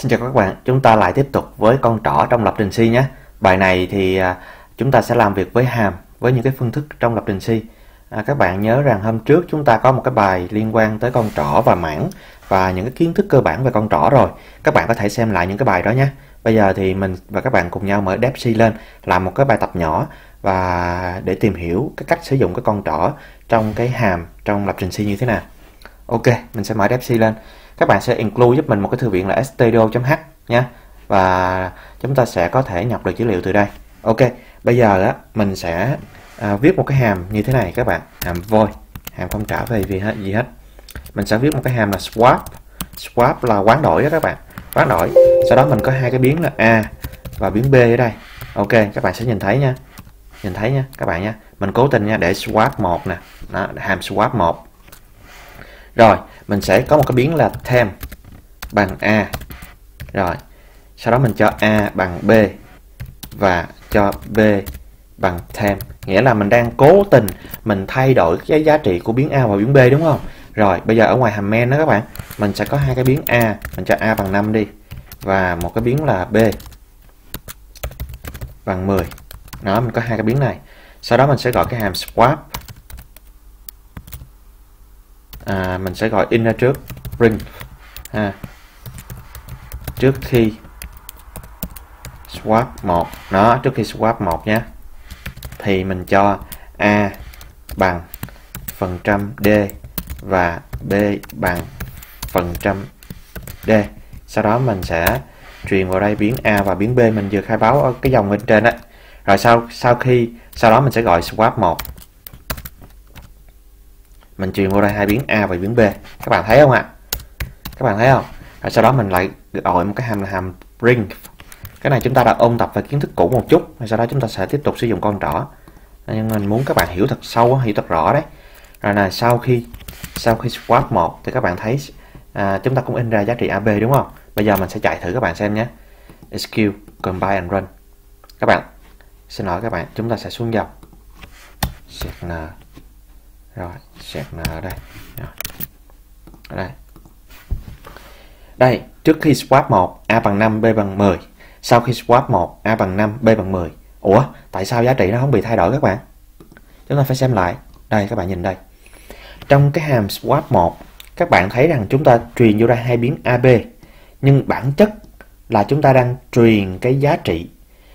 Xin chào các bạn, chúng ta lại tiếp tục với con trỏ trong lập trình C nhé. Bài này thì à, chúng ta sẽ làm việc với hàm, với những cái phương thức trong lập trình C. À, các bạn nhớ rằng hôm trước chúng ta có một cái bài liên quan tới con trỏ và mảng và những cái kiến thức cơ bản về con trỏ rồi. Các bạn có thể xem lại những cái bài đó nhé. Bây giờ thì mình và các bạn cùng nhau mở Dev C lên, làm một cái bài tập nhỏ và để tìm hiểu cái cách sử dụng cái con trỏ trong cái hàm trong lập trình C như thế nào. Ok, mình sẽ mở DFC lên. Các bạn sẽ include giúp mình một cái thư viện là studio.h nhé. Và chúng ta sẽ có thể nhập được dữ liệu từ đây. Ok bây giờ á mình sẽ à, viết một cái hàm như thế này các bạn. Hàm void hàm không trả về gì hết gì hết. Mình sẽ viết một cái hàm là swap. Swap là quán đổi đó các bạn. Quán đổi. Sau đó mình có hai cái biến là a và biến b ở đây. Ok các bạn sẽ nhìn thấy nha. Nhìn thấy nha các bạn nha. Mình cố tình nha để swap một nè. Đó, hàm swap một rồi, mình sẽ có một cái biến là thêm bằng A. Rồi, sau đó mình cho A bằng B và cho B bằng thêm. Nghĩa là mình đang cố tình mình thay đổi cái giá trị của biến A và biến B đúng không? Rồi, bây giờ ở ngoài hàm main đó các bạn, mình sẽ có hai cái biến A, mình cho A bằng 5 đi. Và một cái biến là B bằng 10. Đó, mình có hai cái biến này. Sau đó mình sẽ gọi cái hàm swap à, mình sẽ gọi in ra trước ring. Ha. Trước khi swap 1 nó trước khi swap 1 nhé thì mình cho a bằng phần trăm d và b bằng phần trăm d. Sau đó mình sẽ truyền vào đây biến a và biến b. Mình vừa khai báo ở cái dòng bên trên đó rồi sau sau khi sau đó mình sẽ gọi swap 1 mình truyền vô đây hai biến a và biến b. Các bạn thấy không ạ? Các bạn thấy không? Rồi sau đó mình lại gọi một cái hàm là hàm bring cái này chúng ta đã ôn tập về kiến thức cũ một chút rồi sau đó chúng ta sẽ tiếp tục sử dụng con trỏ. Nhưng mình muốn các bạn hiểu thật sâu hiểu thật rõ đấy. Rồi là sau khi sau khi swap một thì các bạn thấy à, chúng ta cũng in ra giá trị ab đúng không? Bây giờ mình sẽ chạy thử các bạn xem nhé. SQ combine and run. Các bạn xin lỗi các bạn chúng ta sẽ xuống dòng. Signal rồi sạc nó à, ở đây. Rồi. ở đây. Đây, trước khi swap 1 a bằng 5 b bằng 10 sau khi swap 1 a bằng 5 b bằng 10 ủa, tại sao giá trị nó không bị thay đổi các bạn? Chúng ta phải xem lại. Đây, các bạn nhìn đây. Trong cái hàm swap 1 các bạn thấy rằng chúng ta truyền vô ra hai biến AB nhưng bản chất là chúng ta đang truyền cái giá trị.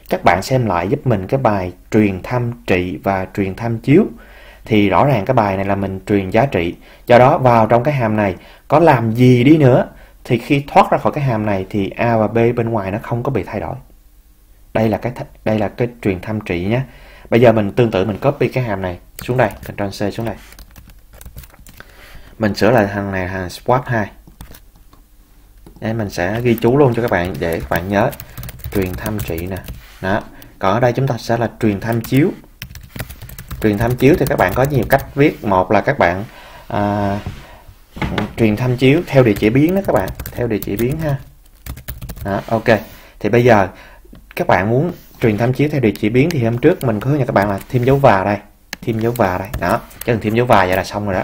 Các bạn xem lại giúp mình cái bài truyền tham trị và truyền tham chiếu thì rõ ràng cái bài này là mình truyền giá trị. Do đó vào trong cái hàm này có làm gì đi nữa thì khi thoát ra khỏi cái hàm này thì A và B bên ngoài nó không có bị thay đổi. Đây là cái đây là cái truyền tham trị nhé. Bây giờ mình tương tự mình copy cái hàm này xuống đây, Ctrl C xuống đây. Mình sửa lại thằng này hàng swap 2. đây mình sẽ ghi chú luôn cho các bạn để các bạn nhớ truyền tham trị nè. Đó. Còn ở đây chúng ta sẽ là truyền tham chiếu truyền tham chiếu thì các bạn có nhiều cách viết. Một là các bạn à, truyền tham chiếu theo địa chỉ biến đó các bạn theo địa chỉ biến ha. Đó, ok. Thì bây giờ các bạn muốn truyền tham chiếu theo địa chỉ biến thì hôm trước mình có hướng dẫn các bạn là thêm dấu và đây thêm dấu và đây. Đó chỉ cần thêm dấu và vậy là xong rồi đó.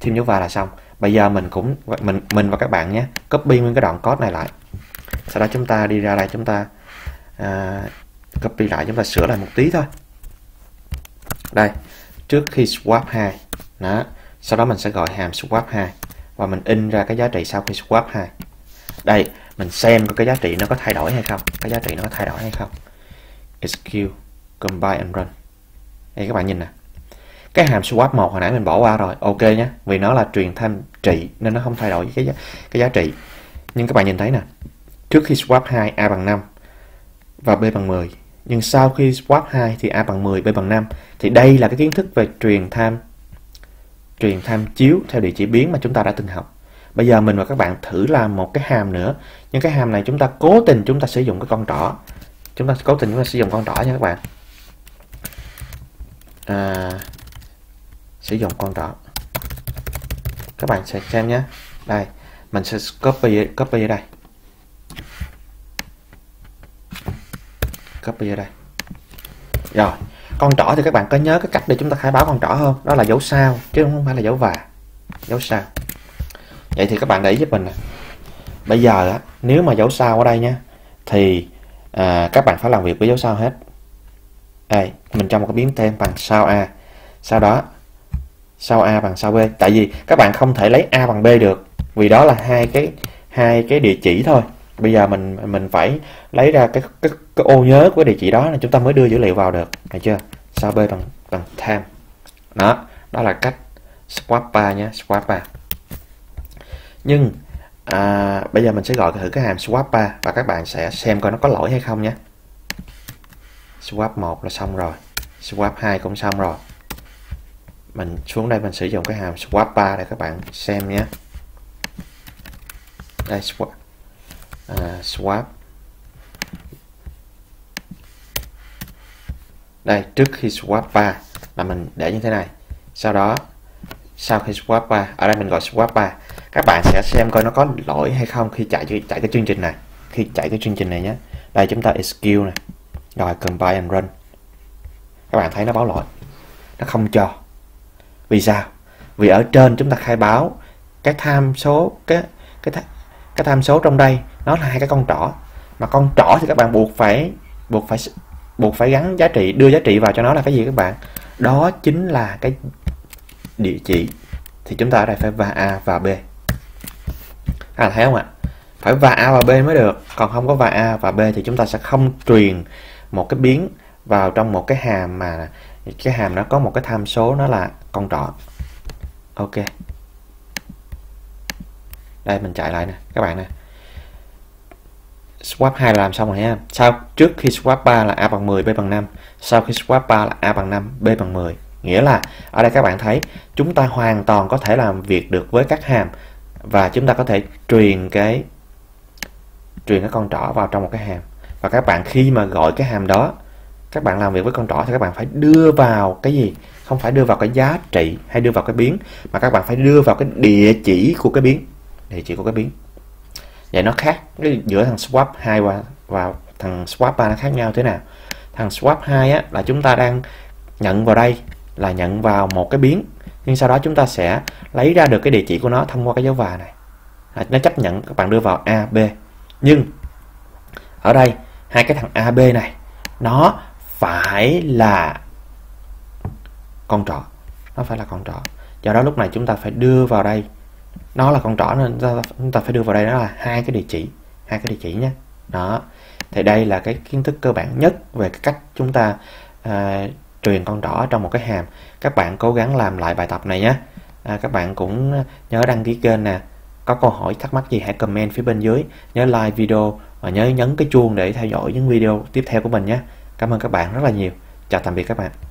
Thêm dấu và là xong. Bây giờ mình cũng mình mình và các bạn nhé copy nguyên cái đoạn code này lại. Sau đó chúng ta đi ra đây chúng ta à, copy lại chúng ta sửa lại một tí thôi đây, trước khi swap 2 đó, sau đó mình sẽ gọi hàm swap 2 và mình in ra cái giá trị sau khi swap 2 đây, mình xem cái giá trị nó có thay đổi hay không, cái giá trị nó có thay đổi hay không. SQ combine and run. Đây, các bạn nhìn nè. Cái hàm swap 1 hồi nãy mình bỏ qua rồi, ok nhé vì nó là truyền tham trị nên nó không thay đổi cái cái giá trị. Nhưng các bạn nhìn thấy nè, trước khi swap 2 a bằng 5 và b bằng 10 nhưng sau khi swap 2 thì A bằng 10, B bằng 5. Thì đây là cái kiến thức về truyền tham truyền tham chiếu theo địa chỉ biến mà chúng ta đã từng học. Bây giờ mình và các bạn thử làm một cái hàm nữa. Nhưng cái hàm này chúng ta cố tình chúng ta sử dụng cái con trỏ. Chúng ta cố tình chúng ta sử dụng con trỏ nha các bạn. À, sử dụng con trỏ. Các bạn sẽ xem nhé. Đây, mình sẽ copy copy ở đây. Copy ở đây? Rồi con trỏ thì các bạn có nhớ cái cách để chúng ta khai báo con trỏ không? Đó là dấu sao chứ không phải là dấu và dấu sao. Vậy thì các bạn để ý giúp mình này bây giờ á nếu mà dấu sao ở đây nhé thì à, các bạn phải làm việc với dấu sao hết. Đây mình cho một cái biến thêm bằng sao a. Sau đó sao a bằng sao b. Tại vì các bạn không thể lấy a bằng b được vì đó là hai cái hai cái địa chỉ thôi bây giờ mình mình phải lấy ra cái cái, cái ô nhớ của địa chỉ đó là chúng ta mới đưa dữ liệu vào được. Thấy chưa? Sao b bằng bằng time đó đó là cách swap bar nhé swap bar nhưng à, bây giờ mình sẽ gọi thử cái hàm swap bar và các bạn sẽ xem coi nó có lỗi hay không nhé. Swap 1 là xong rồi. Swap 2 cũng xong rồi. Mình xuống đây mình sử dụng cái hàm swap bar để các bạn xem nhé. Đây swap à, swap. Đây trước khi swap 3 là mình để như thế này. Sau đó sau khi swap 3 ở đây mình gọi swap 3 các bạn sẽ xem coi nó có lỗi hay không khi chạy chạy cái chương trình này. Khi chạy cái chương trình này nhé. Đây chúng ta execute này. Rồi compile and run. Các bạn thấy nó báo lỗi. Nó không cho. Vì sao? Vì ở trên chúng ta khai báo cái tham số cái cái cái tham số trong đây nó là hai cái con trỏ. Mà con trỏ thì các bạn buộc phải buộc phải buộc phải gắn giá trị, đưa giá trị vào cho nó là cái gì các bạn? Đó chính là cái địa chỉ. Thì chúng ta ở đây phải va a và b. À thấy không ạ? Phải va a và b mới được. Còn không có va a và b thì chúng ta sẽ không truyền một cái biến vào trong một cái hàm mà cái hàm nó có một cái tham số nó là con trỏ. Ok. Đây, mình chạy lại nè. Các bạn nè swap 2 là làm xong rồi nha sau trước khi swap 3 là a bằng 10 b bằng 5 sau khi swap 3 là a bằng 5 b bằng 10 nghĩa là, ở đây các bạn thấy, chúng ta hoàn toàn có thể làm việc được với các hàm và chúng ta có thể truyền cái truyền cái con trỏ vào trong một cái hàm. Và các bạn khi mà gọi cái hàm đó, các bạn làm việc với con trỏ thì các bạn phải đưa vào cái gì? Không phải đưa vào cái giá trị hay đưa vào cái biến, mà các bạn phải đưa vào cái địa chỉ của cái biến. Địa chỉ của cái biến vậy nó khác cái giữa thằng swap 2 và, và thằng swap 3 nó khác nhau thế nào? Thằng swap 2 á, là chúng ta đang nhận vào đây là nhận vào một cái biến. Nhưng sau đó chúng ta sẽ lấy ra được cái địa chỉ của nó thông qua cái dấu và này. À, nó chấp nhận các bạn đưa vào A, B. Nhưng ở đây hai cái thằng A, B này nó phải là con trỏ nó phải là con trỏ do đó lúc này chúng ta phải đưa vào đây nó là con trỏ nên chúng ta phải đưa vào đây đó là hai cái địa chỉ hai cái địa chỉ nhé. Đó. Thì đây là cái kiến thức cơ bản nhất về cái cách chúng ta à, truyền con trỏ trong một cái hàm. Các bạn cố gắng làm lại bài tập này nhé. À, các bạn cũng nhớ đăng ký kênh nè. Có câu hỏi thắc mắc gì hãy comment phía bên dưới. Nhớ like video và nhớ nhấn cái chuông để theo dõi những video tiếp theo của mình nhé. Cảm ơn các bạn rất là nhiều. Chào tạm biệt các bạn.